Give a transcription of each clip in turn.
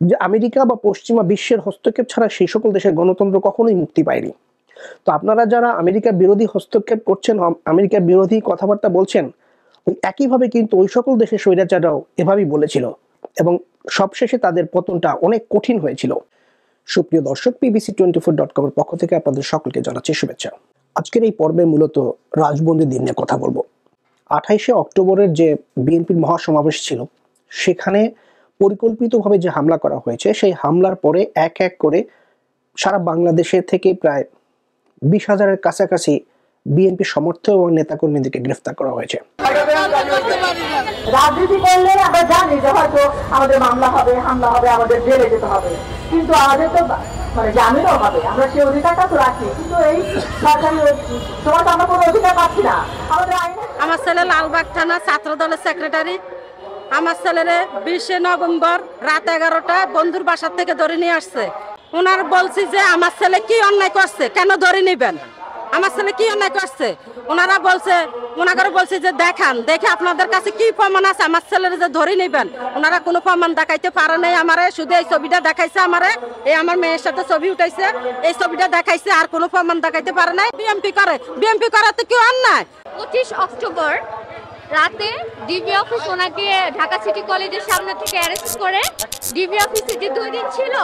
যে আমেরিকা বা পশ্চিমা বিশ্বের হস্তক্ষেপ ছাড়া সেই সকল দেশের গণতন্ত্র কখনোই মুক্তি পায়নি। তো আপনারা যারা আমেরিকা বিরোধী হস্তক্ষেপ করছেন আমেরিকা বিরোধী কথাবার্তা বলছেন, ওই একইভাবে কিন্তু ওই সকল দেশের স্বৈরাচাররাও এভাবেই বলেছিল এবং সবশেষে তাদের পতনটা অনেক কঠিন হয়েছিল। সুপ্রিয় দর্শক পিবিসি টোয়েন্টি ফোর ডট কমের পক্ষ থেকে আপনাদের সকলকে জানাচ্ছি শুভেচ্ছা। আজকের এই পর্বে মূলত রাজবন্দি দিন নিয়ে কথা বলব। আঠাইশে অক্টোবরের যে বিএনপির মহাসমাবেশ ছিল, সেখানে পরিকল্পিতভাবে যে হামলা করা হয়েছে সেই হামলার পরে এক এক করে সারা বাংলাদেশের থেকে প্রায় বিশ হাজারের কাছাকাছি বিএনপি সমর্থক এবং নেতাকর্মীদেরকে গ্রেফতার করা হয়েছে। রাজনীতি করলে আমরা জানি যে হয়তো আমাদের মামলা হবে হামলা হবে আমাদের জেলে যেতে হবে। কিন্তু আমাদের তো মানে জামিনও হবে আমরা সেই অধিকারটা তো রাখি। কিন্তু এই সরকারি তোমার তো আমরা কোনো অধিকার পাচ্ছি না। আমাদের আমার ছেলে লালবাগ থানা ছাত্র দলের সেক্রেটারি আমার ছেলেরে বিশে নভেম্বর রাত এগারোটা বন্ধুর বাসার থেকে ধরে নিয়ে আসছে। ওনার বলছি যে, আমার ছেলে কি অন্যায় করছে? কেন ধরে নিবেন? আমার ছেলে কি অন্যায় করছে? ওনারা বলছে ওনাকে বলছে যে, দেখান, দেখে আপনাদের কাছে কি প্রমাণ আছে? আমার ছেলের যে ধরে নিবেন? ওনারা কোনো প্রমাণ দেখাইতে পারে নাই আমারে, শুধু এই ছবিটা দেখাইছে আমারে। এই আমার মেয়ের সাথে ছবি উঠাইছে, এই ছবিটা দেখাইছে, আর কোনো প্রমাণ দেখাইতে পারে নাই। বিএমপি করে, বিএমপি করাতে কি অন্যায়? পঁচিশ অক্টোবর রাতে ডিবি অফিস ওনাকে ঢাকা সিটি কলেজের সামনে থেকে অ্যারেস্ট করে ডিবি অফিসে যে দুই দিন ছিল,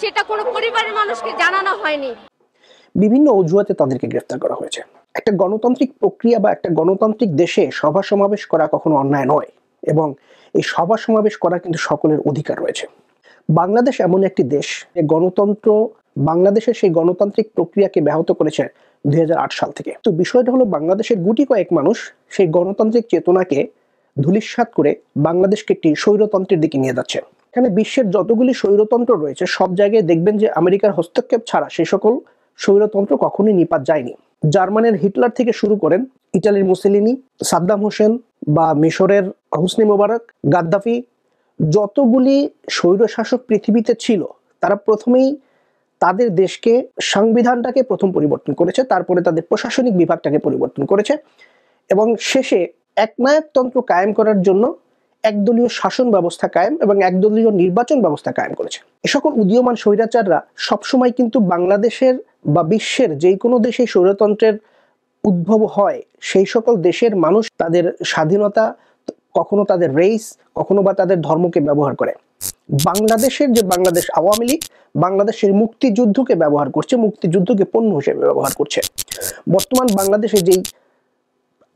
সেটা কোনো পরিবারের মানুষকে জানানো হয়নি। বিভিন্ন অজুহাতে তাদেরকে গ্রেফতার করা হয়েছে। একটা গণতান্ত্রিক প্রক্রিয়া বা একটা গণতান্ত্রিক দেশে সভা সমাবেশ করা কখনো অন্যায় নয় এবং এই সভা সমাবেশ করা কিন্তু সকলের অধিকার রয়েছে। বাংলাদেশ এমন একটি দেশ, যে গণতন্ত্র, বাংলাদেশের সেই গণতান্ত্রিক প্রক্রিয়াকে ব্যাহত করেছে দু হাজার আট সাল থেকে। তো বিষয়টা হলো বাংলাদেশের গুটি কয়েক মানুষ সেই গণতান্ত্রিক চেতনাকে ধুলিস্বাত করে বাংলাদেশকে একটি স্বৈরতন্ত্রের দিকে নিয়ে যাচ্ছে। এখানে বিশ্বের যতগুলি স্বৈরতন্ত্র রয়েছে, সব জায়গায় দেখবেন যে আমেরিকার হস্তক্ষেপ ছাড়া সে সকল স্বৈরতন্ত্র কখনোই নিপাত যায়নি। জার্মানের হিটলার থেকে শুরু করেন ইটালির মুসেলিনি, সাদ্দাম হোসেন বা মিশরের হুসনি মোবারক, গাদ্দাফি, যতগুলি স্বৈরশাসক পৃথিবীতে ছিল, তারা প্রথমেই তাদের দেশকে সংবিধানটাকে প্রথম পরিবর্তন করেছে, তারপরে তাদের প্রশাসনিক বিভাগটাকে পরিবর্তন করেছে এবং শেষে একনায়কতন্ত্র কায়েম করার জন্য একদলীয় শাসন ব্যবস্থা কায়েম এবং একদলীয় নির্বাচন ব্যবস্থা কায়েম করেছে। এ সকল উদীয়মান স্বৈরাচাররা সবসময় কিন্তু বাংলাদেশের বা বিশ্বের যেই কোনো দেশে স্বৈরতন্ত্রের উদ্ভব হয়, সেই সকল দেশের মানুষ তাদের স্বাধীনতা, কখনো তাদের রেস কখনো বা তাদের ধর্মকে ব্যবহার করে। বাংলাদেশের যে বাংলাদেশ আওয়ামী লীগ বাংলাদেশের মুক্তিযুদ্ধকে ব্যবহার করছে, মুক্তিযুদ্ধকে পণ্য হিসেবে ব্যবহার করছে। বর্তমান বাংলাদেশে যেই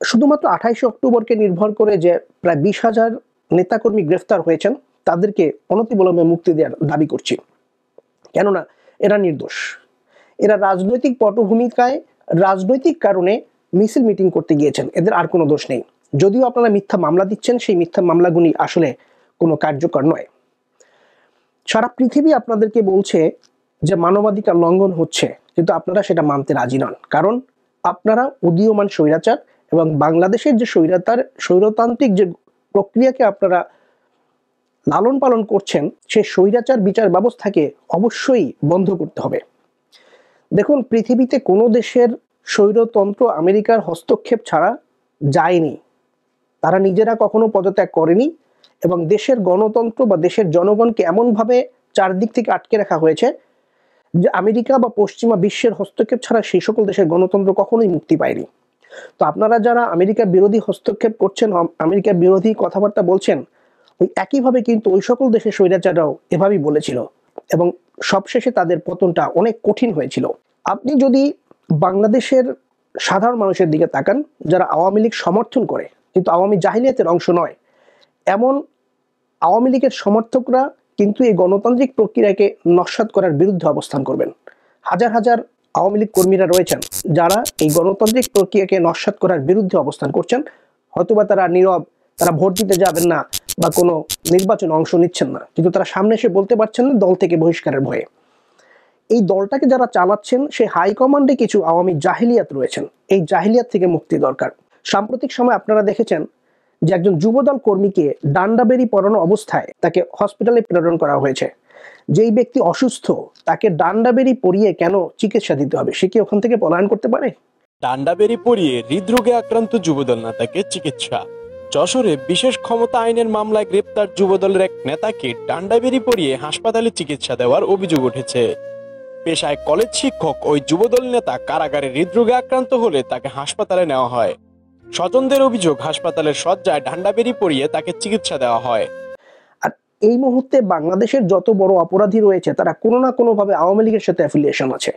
শুধুমাত্র আঠাইশে অক্টোবরকে নির্ভর করে যে প্রায় বিশ হাজার নেতাকর্মী গ্রেফতার হয়েছেন, তাদেরকে অনতিবিলম্বে মুক্তি দেওয়ার দাবি করছি। কেননা এরা নির্দোষ। এরা রাজনৈতিক পটভূমিকায় রাজনৈতিক কারণে মিছিল মিটিং করতে গিয়েছেন। এদের আর কোনো দোষ নেই। যদিও আপনারা মিথ্যা মামলা দিচ্ছেন, সেই মিথ্যা মামলাগুলি আসলে কোনো কার্যকর নয়। সারা পৃথিবী আপনাদেরকে বলছে যে মানবাধিকার লঙ্ঘন হচ্ছে, কিন্তু আপনারা সেটা মানতে রাজি নন। কারণ আপনারা উদীয়মান স্বৈরাচার এবং বাংলাদেশের যে স্বৈরাতার, স্বৈরতান্ত্রিক যে প্রক্রিয়াকে আপনারা লালন পালন করছেন, সে স্বৈরাচার বিচার ব্যবস্থাকে অবশ্যই বন্ধ করতে হবে। দেখুন, পৃথিবীতে কোনো দেশের স্বৈরতন্ত্র আমেরিকার হস্তক্ষেপ ছাড়া যায়নি। তারা নিজেরা কখনো পদত্যাগ করেনি। এবং দেশের গণতন্ত্র বা দেশের জনগণকে এমনভাবে চারদিক থেকে আটকে রাখা হয়েছে যে আমেরিকা বা পশ্চিমা বিশ্বের হস্তক্ষেপ ছাড়া সেই সকল দেশের গণতন্ত্র কখনোই মুক্তি পায়নি। তো আপনারা যারা আমেরিকা বিরোধী হস্তক্ষেপ করছেন আমেরিকা বিরোধী কথাবার্তা বলছেন, ওই একইভাবে কিন্তু ওই সকল দেশের স্বৈরাচাররাও এভাবেই বলেছিল এবং সবশেষে তাদের পতনটা অনেক কঠিন হয়েছিল। আপনি যদি বাংলাদেশের সাধারণ মানুষের দিকে তাকান, যারা আওয়ামী লীগ সমর্থন করে, কিন্তু আওয়ামী জাহিলিয়াতের অংশ নয় এমন আওয়ামী লীগের সমর্থকরা কিন্তু এই গণতান্ত্রিক প্রক্রিয়াকে নস্বাত করার বিরুদ্ধে অবস্থান করবেন। হাজার হাজার আওয়ামী লীগ কর্মীরা রয়েছেন যারা এই গণতান্ত্রিক প্রক্রিয়াকে নস্বাত করার বিরুদ্ধে অবস্থান করছেন। হয়তোবা তারা নীরব, তারা ভোট দিতে যাবেন না বা কোনো নির্বাচনে অংশ নিচ্ছেন না। কিন্তু তারা সামনে এসে বলতে পারছেন না দল থেকে বহিষ্কারের ভয়ে। এই দলটাকে যারা চালাচ্ছেন, সে হাইকমান্ডে কিছু আওয়ামী জাহিলিয়াত রয়েছেন। এই জাহিলিয়াত থেকে মুক্তি দরকার। সাম্প্রতিক সময় আপনারা দেখেছেন যে একজন যুবদল কর্মীকে ডান্ডাবেরি পরানো অবস্থায় তাকে হসপিটালে প্রেরণ করা হয়েছে। যেই ব্যক্তি অসুস্থ, তাকে ডান্ডাবেরি পরিয়ে কেন চিকিৎসা দিতে হবে, সে কি ওখান থেকে পলায়ন করতে পারে? ডান্ডাবেরি পরিয়ে হৃদরোগে আক্রান্ত যুবদল নেতাকে চিকিৎসা। যশোরে বিশেষ ক্ষমতা আইনের মামলায় গ্রেপ্তার যুবদলের এক নেতাকে ডান্ডাবেরি পরিয়ে হাসপাতালে চিকিৎসা দেওয়ার অভিযোগ উঠেছে। পেশায় কলেজ শিক্ষক ওই যুবদল নেতা কারাগারে হৃদরোগে আক্রান্ত হলে তাকে হাসপাতালে নেওয়া হয়। স্বজনদের অভিযোগ, হাসপাতালের শয্যায় ডান্ডাবেরি পরিয়ে তাকে চিকিৎসা দেওয়া হয়। আর এই মুহূর্তে বাংলাদেশের যত বড় অপরাধী রয়েছে, তারা কোনো না কোনো ভাবে আওয়ামী লীগের সাথে অ্যাফিলিয়েশন আছে।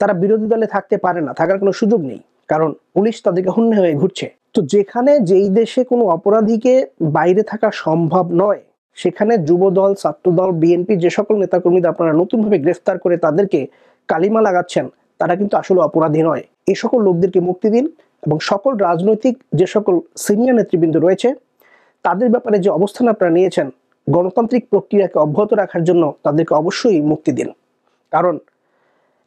তারা বিরোধী দলে থাকতে পারে না, থাকার কোনো সুযোগ নেই, কারণ পুলিশ তাদেরকে হন্যে হয়ে ঘুরছে। তো যেখানে যেই দেশে কোনো অপরাধীকে বাইরে থাকা সম্ভব নয়, সেখানে যুবদল, ছাত্রদল বিএনপি যে সকল নেতাকর্মীদের আপনারা নতুনভাবে গ্রেফতার করে তাদেরকে কালিমা লাগাচ্ছেন, তারা কিন্তু আসলে অপরাধী নয়। এই সকল লোকদেরকে মুক্তি দিন এবং সকল রাজনৈতিক যে সকল সিনিয়র নেতৃবৃন্দ রয়েছে, তাদের ব্যাপারে যে অবস্থান আপনারা নিয়েছেন, গণতান্ত্রিক প্রক্রিয়াকে অব্যাহত রাখার জন্য তাদেরকে অবশ্যই মুক্তি দিন। কারণ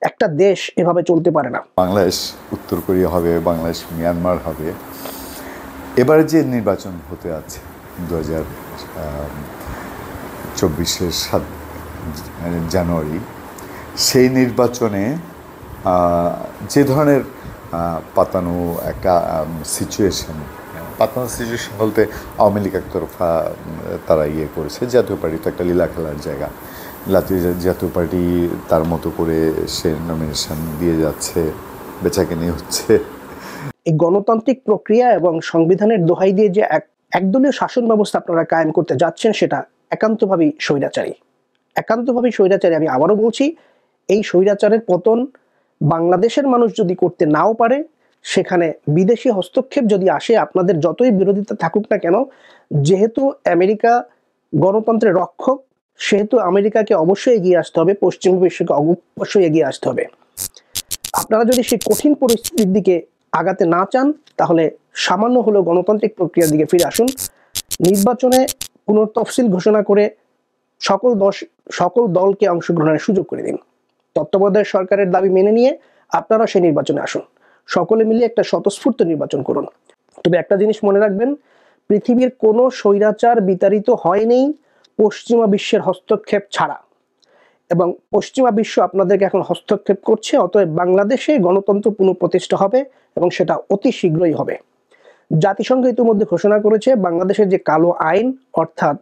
একটা দেশ এভাবে চলতে পারে না। বাংলাদেশ, উত্তর কোরিয়া হবে, বাংলাদেশ, মিয়ানমার হবে। এবারে যে নির্বাচন হতে আছে দু হাজার চব্বিশের সাত, জানুয়ারি, সেই নির্বাচনে যে ধরনের পাতানো একটা সিচুয়েশন পাতানো সিচুয়েশন বলতে আওয়ামী লীগ একতরফা তারা ইয়ে করেছে, জাতীয় পার্টি তো একটা লীলা খেলার জায়গা। জাতীয় জাতীয় পার্টি তার মতো করে সে নমিনেশন দিয়ে যাচ্ছে, বেচাকেনি হচ্ছে। এই গণতান্ত্রিক প্রক্রিয়া এবং সংবিধানের দোহাই দিয়ে যে এক, একদলীয় শাসন ব্যবস্থা আপনারা কায়েম করতে যাচ্ছেন, সেটা একান্তভাবেই স্বৈরাচারী। একান্তভাবেই স্বৈরাচারী, আমি আবারও বলছি, এই স্বৈরাচারের পতন বাংলাদেশের মানুষ যদি করতে নাও পারে, সেখানে বিদেশি হস্তক্ষেপ যদি আসে, আপনাদের যতই বিরোধিতা থাকুক না কেন, যেহেতু আমেরিকা গণতন্ত্রের রক্ষক, সেহেতু আমেরিকাকে অবশ্যই এগিয়ে আসতে হবে, পশ্চিম বিশ্বকে অবশ্যই এগিয়ে আসতে হবে। আপনারা যদি সেই কঠিন পরিস্থিতির দিকে আগাতে না চান, তাহলে সামান্য হলেও গণতান্ত্রিক প্রক্রিয়ার দিকে ফিরে আসুন। নির্বাচনে পুনর্তফসিল ঘোষণা করে সকল দশ, সকল দলকে অংশগ্রহণের সুযোগ করে দিন। তত্ত্বাবধায়ক সরকারের দাবি মেনে নিয়ে আপনারা সেই নির্বাচনে আসুন। সকলে মিলে একটা স্বতঃস্ফূর্ত নির্বাচন করুন। তবে একটা জিনিস মনে রাখবেন, পৃথিবীর কোনো স্বৈরাচার বিতাড়িত হয়নি পশ্চিমা বিশ্বের হস্তক্ষেপ ছাড়া। এবং পশ্চিমা বিশ্ব আপনাদেরকে এখন হস্তক্ষেপ করছে, অতএব বাংলাদেশে গণতন্ত্র পুনঃপ্রতিষ্ঠা হবে এবং সেটা অতি শীঘ্রই হবে। জাতিসংঘ ইতিমধ্যে ঘোষণা করেছে, বাংলাদেশের যে কালো আইন, অর্থাৎ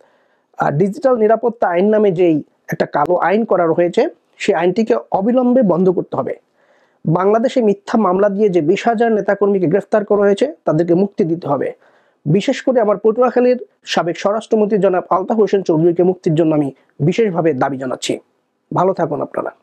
ডিজিটাল নিরাপত্তা আইন নামে যেই একটা কালো আইন করা হয়েছে সেই আইনটিকে অবিলম্বে বন্ধ করতে হবে। বাংলাদেশে মিথ্যা মামলা দিয়ে যে বিশ হাজার নেতাকর্মীকে গ্রেফতার করা হয়েছে, তাদেরকে মুক্তি দিতে হবে। বিশেষ করে আমার পটুয়াখালীর সাবেক স্বরাষ্ট্রমন্ত্রী জনাব আলতাফ হোসেন চৌধুরীকে মুক্তির জন্য আমি বিশেষভাবে দাবি জানাচ্ছি। ভালো থাকুন আপনারা।